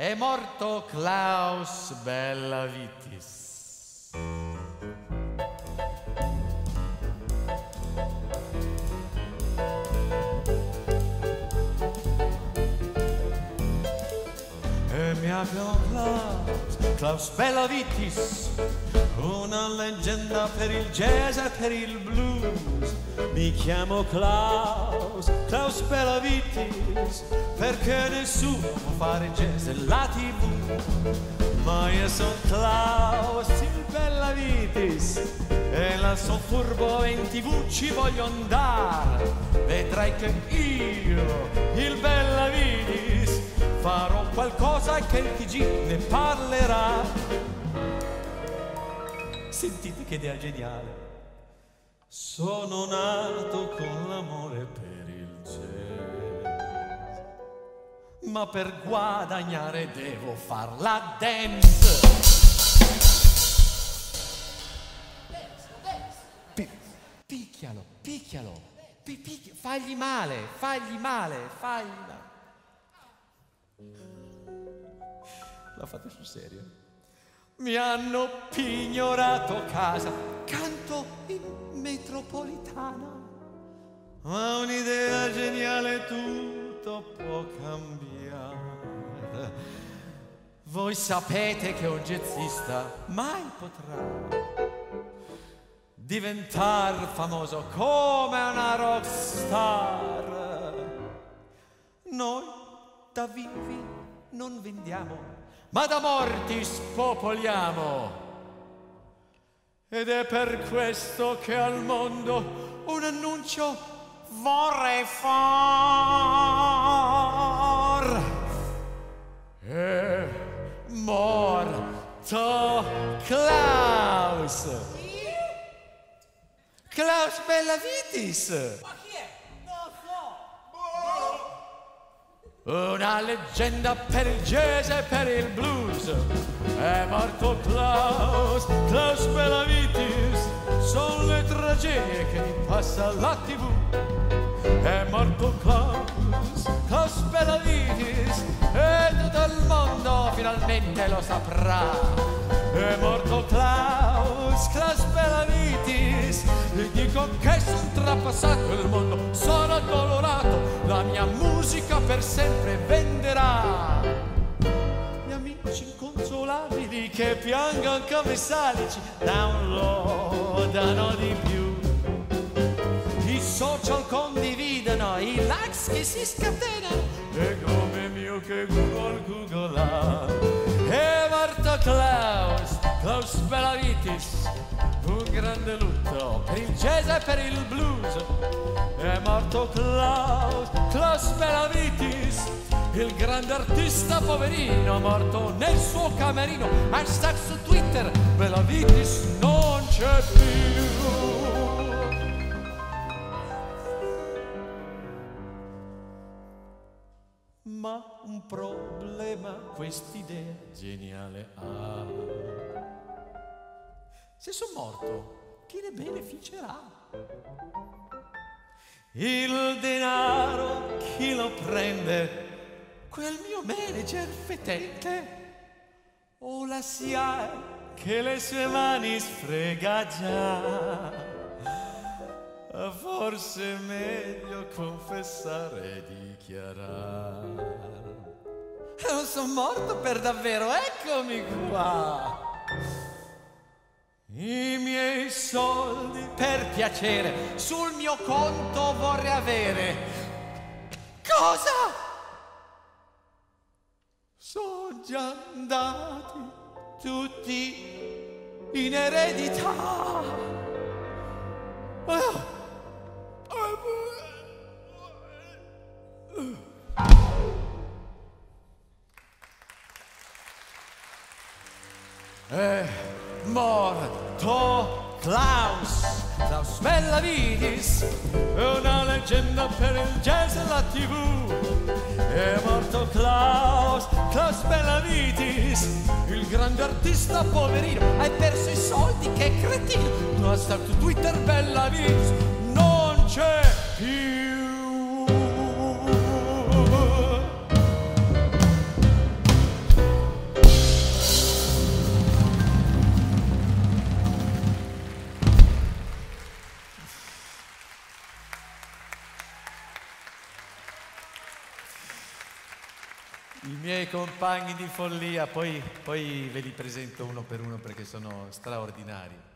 è morto Klaus Bellavitis. E mi abbiamo Klaus, Klaus Bellavitis, una leggenda per il jazz e per il blues. Mi chiamo Klaus, Klaus Bellavitis, perché nessuno può fare jazz e la tv. Ma io sono Klaus, il Bellavitis, e la son furbo e in tv ci voglio andare. Vedrai che io, il Bellavitis, farò qualcosa che il TG ne parlerà. Sentite che idea geniale. Sono nato con l'amore per il jazz, ma per guadagnare devo far la dance. Pi- picchialo, picchialo, pi- picchi- fagli male, fagli male, fagli male. La fate sul serio? Mi hanno pignorato casa, canto in metropolitana. Ma un'idea geniale tutto può cambiare. Voi sapete che un jazzista mai potrà diventare famoso come una rockstar. Noi da vivi non vendiamo ma da morti spopoliamo. Ed è per questo che al mondo un annuncio vorrei far. È morto Klaus. Klaus Bellavitis. Ma chi Una leggenda per il jazz e per il blues. È morto Klaus, Klaus Bellavitis. Sono le tragedie che ti passa la tv. È morto Klaus, Klaus Bellavitis. E tutto il mondo finalmente lo saprà. È morto Klaus, Klaus Bellavitis. E dico che sono trapassato il mondo, sono addolorato. Per sempre venderà. Gli amici inconsolabili che piangono come salici downloadano di più. I social condividono, i likes che si scatenano. E come mio che Google Google È morto Klaus, Klaus Bellavitis. Un grande lutto per il jazz e per il blues. È morto Klaus, Klaus Bellavitis. Il grande artista poverino morto nel suo camerino. Hashtag su Twitter, Bellavitis non c'è più. Ma un problema quest'idea geniale ha. Se sono morto, chi ne beneficerà? Il denaro lo prende? Quel mio manager fetente? O la SIAE che le sue mani sfrega già? Forse è meglio confessare e dichiarare. Non sono morto per davvero, eccomi qua. I miei soldi per piacere sul mio conto vorrei avere. Già andati tutti in eredità. Ah. È morto Klaus, Klaus Bellavidis, una leggenda per il jazz e la tv. Bellavidis, il grande artista poverino, hai perso i soldi, che cretino. No, sta su Twitter Bellavidis, non c'è più. I miei compagni di follia, poi, poi ve li presento uno per uno perché sono straordinari.